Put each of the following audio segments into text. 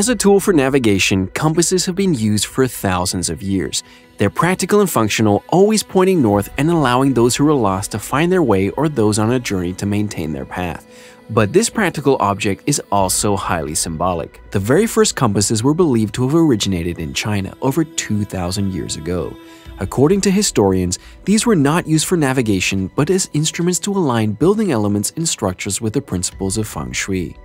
As a tool for navigation, compasses have been used for thousands of years. They're practical and functional, always pointing north and allowing those who are lost to find their way or those on a journey to maintain their path. But this practical object is also highly symbolic. The very first compasses were believed to have originated in China over 2,000 years ago. According to historians, these were not used for navigation but as instruments to align building elements and structures with the principles of feng shui.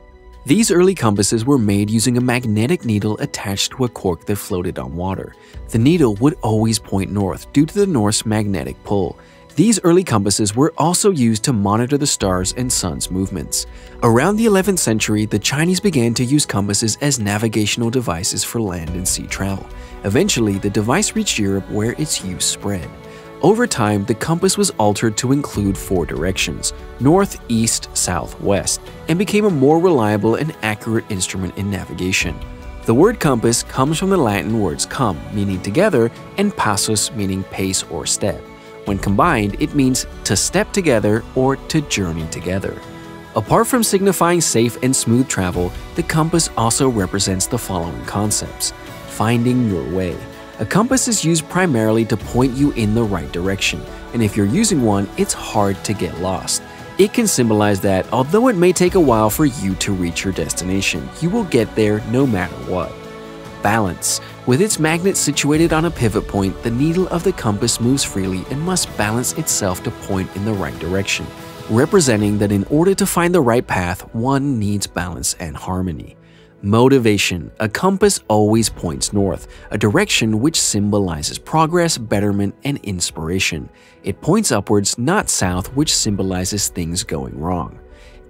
These early compasses were made using a magnetic needle attached to a cork that floated on water. The needle would always point north due to the Norse magnetic pull. These early compasses were also used to monitor the stars and sun's movements. Around the 11th century, the Chinese began to use compasses as navigational devices for land and sea travel. Eventually, the device reached Europe where its use spread. Over time, the compass was altered to include four directions north, east, south, west and became a more reliable and accurate instrument in navigation. The word compass comes from the Latin words cum, meaning together, and passus, meaning pace or step. When combined, it means to step together or to journey together. Apart from signifying safe and smooth travel, the compass also represents the following concepts finding your way. A compass is used primarily to point you in the right direction, and if you're using one, it's hard to get lost. It can symbolize that although it may take a while for you to reach your destination, you will get there no matter what. Balance. With its magnet situated on a pivot point, the needle of the compass moves freely and must balance itself to point in the right direction, representing that in order to find the right path, one needs balance and harmony. Motivation. A compass always points north, a direction which symbolizes progress, betterment, and inspiration. It points upwards, not south, which symbolizes things going wrong.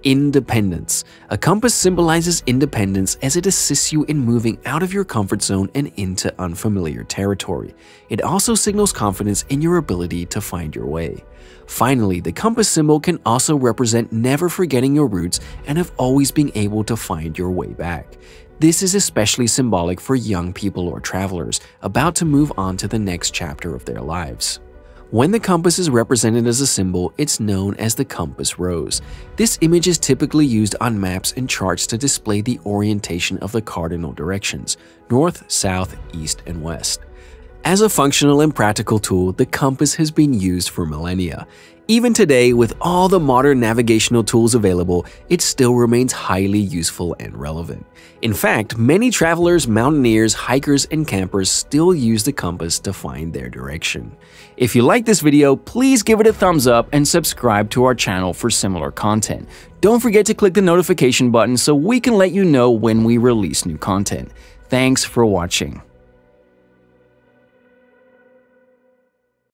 Independence. A compass symbolizes independence as it assists you in moving out of your comfort zone and into unfamiliar territory. It also signals confidence in your ability to find your way. Finally, the compass symbol can also represent never forgetting your roots and of always being able to find your way back. This is especially symbolic for young people or travelers about to move on to the next chapter of their lives. When the compass is represented as a symbol, it's known as the compass rose. This image is typically used on maps and charts to display the orientation of the cardinal directions – north, south, east, and west. As a functional and practical tool, the compass has been used for millennia. Even today, with all the modern navigational tools available, it still remains highly useful and relevant. In fact, many travelers, mountaineers, hikers, and campers still use the compass to find their direction. If you like this video, please give it a thumbs up and subscribe to our channel for similar content. Don't forget to click the notification button so we can let you know when we release new content. Thanks for watching.